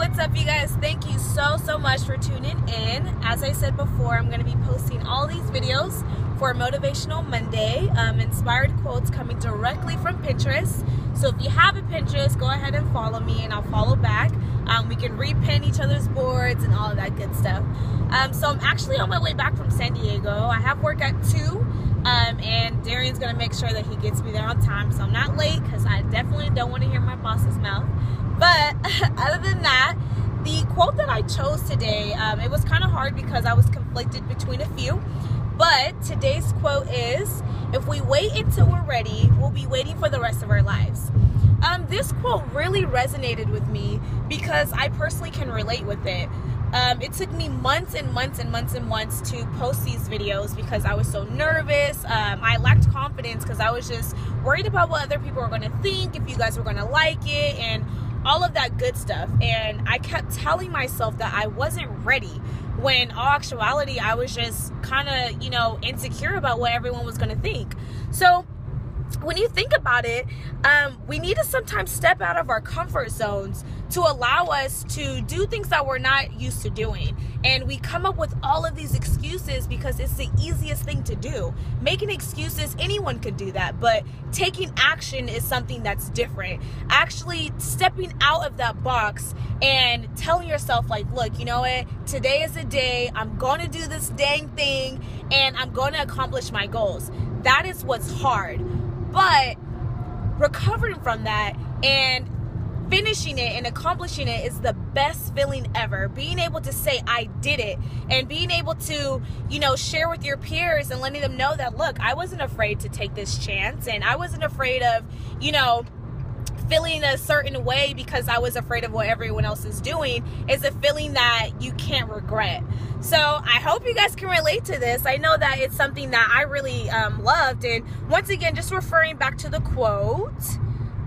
what's up, you guys? Thank you so, so much for tuning in. As I said before, I'm going to be posting all these videos for Motivational Monday, um, inspired quotes coming directly from Pinterest. So if you have a Pinterest, go ahead and follow me and I'll follow back. Um, we can repin each other's boards and all of that good stuff. Um, so I'm actually on my way back from San Diego. I have work at 2, um, and Darian's going to make sure that he gets me there on time. So I'm not late because I definitely don't want to hear my boss's mouth. But other than that, the quote that I chose today, um, it was kind of hard because I was conflicted between a few. But today's quote is If we wait until we're ready, we'll be waiting for the rest of our lives. Um, this quote really resonated with me because I personally can relate with it. Um, it took me months and months and months and months to post these videos because I was so nervous. Um, I lacked confidence because I was just worried about what other people were going to think, if you guys were going to like it, and all of that good stuff. And I kept telling myself that I wasn't ready when all actuality I was just kind of, you know, insecure about what everyone was going to think. So, when you think about it, um, we need to sometimes step out of our comfort zones to allow us to do things that we're not used to doing. And we come up with all of these excuses because it's the easiest thing to do. Making excuses, anyone could do that, but taking action is something that's different. Actually, stepping out of that box and telling yourself, like, look, you know what? Today is a day. I'm going to do this dang thing and I'm going to accomplish my goals. That is what's hard but recovering from that and finishing it and accomplishing it is the best feeling ever. Being able to say, I did it, and being able to, you know, share with your peers and letting them know that, look, I wasn't afraid to take this chance, and I wasn't afraid of, you know, feeling a certain way because I was afraid of what everyone else is doing is a feeling that you can't regret. So I hope you guys can relate to this. I know that it's something that I really um, loved. And once again, just referring back to the quote,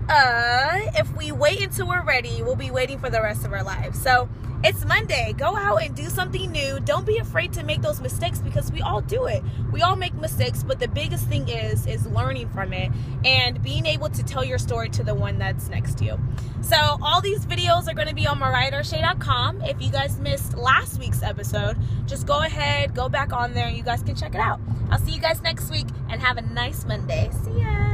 uh, if we wait until we're ready, we'll be waiting for the rest of our lives. So it's Monday. Go out and do something new. Don't be afraid to make those mistakes because we all do it. We all make mistakes, but the biggest thing is is learning from it and being able to tell your story to the one that's next to you. So all these videos are going to be on mariahdarsha.com. If you guys missed last week's episode, just go ahead, go back on there, and you guys can check it out. I'll see you guys next week and have a nice Monday. See ya.